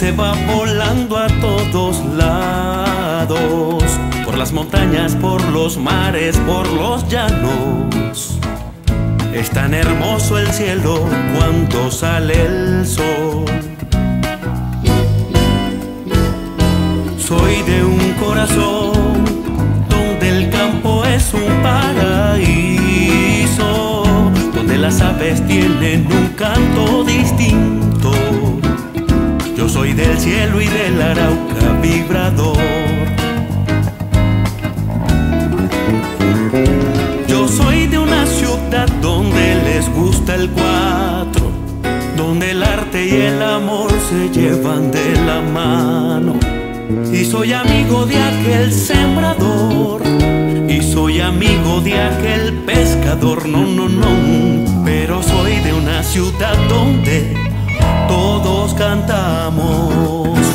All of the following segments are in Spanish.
lleva volando a todos lados, por las montañas, por los mares, por los llanos. Es tan hermoso el cielo cuando sale el sol. Soy de un corazón donde el campo es un paraíso, donde las aves tienen un canto distinto. Soy del cielo y del arauca vibrador. Yo soy de una ciudad donde les gusta el cuatro, donde el arte y el amor se llevan de la mano. Y soy amigo de aquel sembrador, y soy amigo de aquel pescador, no, no, no, pero soy de una ciudad donde todos cantamos.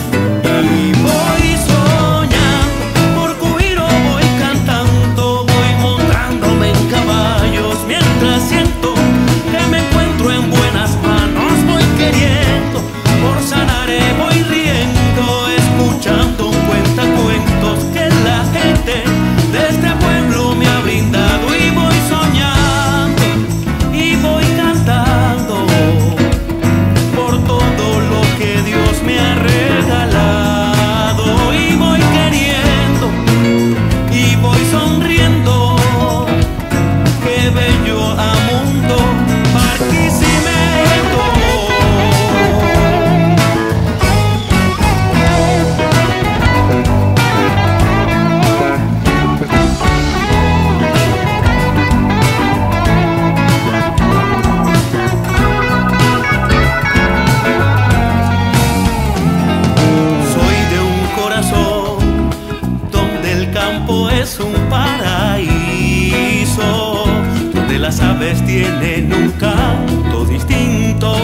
Tienen un canto distinto.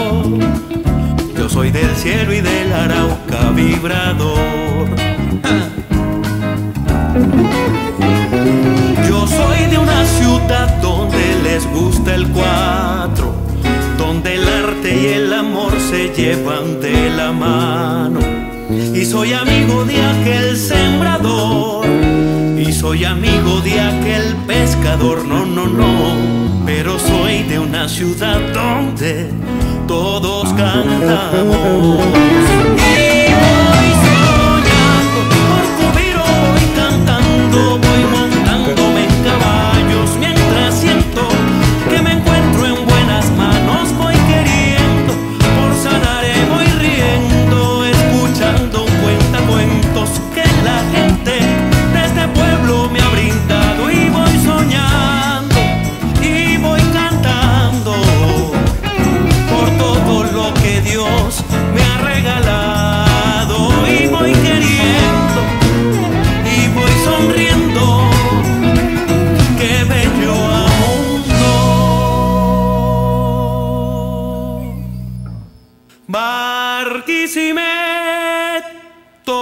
Yo soy del cielo y del arauca vibrador. Yo soy de una ciudad donde les gusta el cuatro, donde el arte y el amor se llevan de la mano. Y soy amigo de aquel sembrador, y soy amigo de aquel pescador, no, no, no, pero una ciudad donde todos cantamos. Cristo.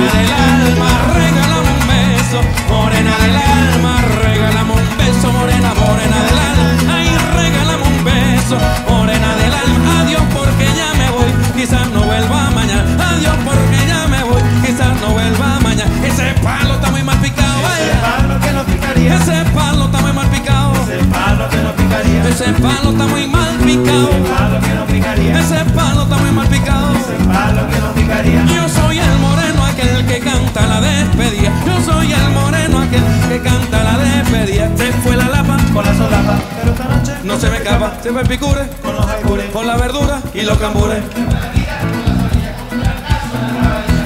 Morena del alma, regálame un beso, morena del alma, regálame un beso, morena, morena del alma, ay, regálame un beso, morena del alma, adiós porque ya me voy, quizás no vuelva mañana, adiós porque ya me voy, quizás no vuelva mañana, ese palo está muy mal picado, Ese palo que no picaría, ese palo está muy mal picado, ese palo que no picaría, ese palo está muy mal picado, palo no picaría, ese palo está muy mal picado. ese palo que no picaría. Yo soy el que canta la despedida. Yo soy el moreno aquel que canta la despedida. Se fue la lapa, Con la solapa, pero esta noche no se me escapa. Se el picure, con los albures, con la verdura y los cambures.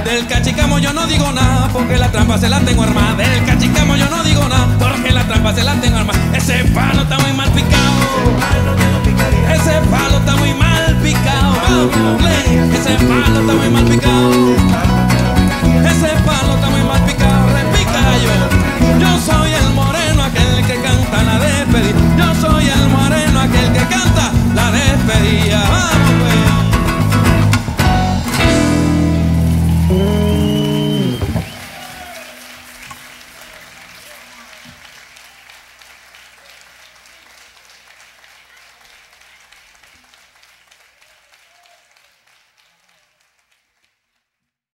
Del cachicamo yo no digo nada porque la trampa se la tengo armada. Del cachicamo yo no digo nada porque la trampa se la tengo armada. Ese palo está muy mal picado. Ese palo está muy mal picado. Ese. Palo